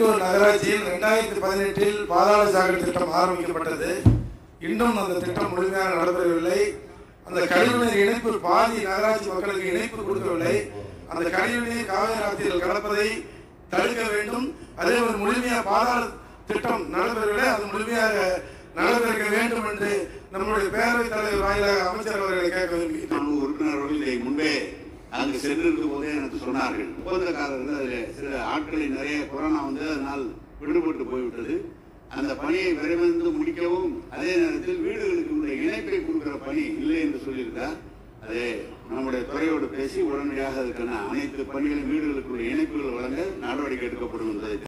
மேட்டூர் நகராட்சியில் ரெண்டாயிரத்தி பதினெட்டில் பாதாள சாகர் திட்டம் ஆரம்பிக்கப்பட்டது. இன்னும் அந்த திட்டம் முழுமையாக நடைபெறவில்லை. அந்த கழிவுநீர் இணைப்பு பாதி நகராட்சி மக்களுக்கு இணைப்பு கொடுக்கவில்லை. அந்த கழிவுநீர் காவிரி ஆற்றில் கலப்பதை தடுக்க வேண்டும். அதே ஒரு முழுமையாக பாதாள திட்டம் நடைபெறவில்லை. அது முழுமையாக நடைபெற வேண்டும் என்று நம்முடைய பேரவைத் தலைவர் வாயிலாக அமைச்சர் அவர்களை கேட்க விரும்புகிறேன். உறுப்பினர்கள் முன்பே அங்கு சென்றிருக்கும் போதே எனக்கு சொன்னார்கள். ஒப்பந்தக்காரர்கள் அதில் சில நாட்களில் நிறைய கொரோனா வந்து அதனால் விடுபட்டு போய்விட்டது. அந்த பணியை விரைந்து முடிக்கவும் அதே நேரத்தில் வீடுகளுக்கு உள்ள இணைப்பை கொடுக்கிற பணி இல்லை என்று சொல்லியிருக்கார் அதே நம்முடைய துறையோடு பேசி உடனடியாக அதுக்கான அனைத்து பணிகளும் வீடுகளுக்குள்ள இணைப்புகள் வழங்க நடவடிக்கை எடுக்கப்படும் என்பதை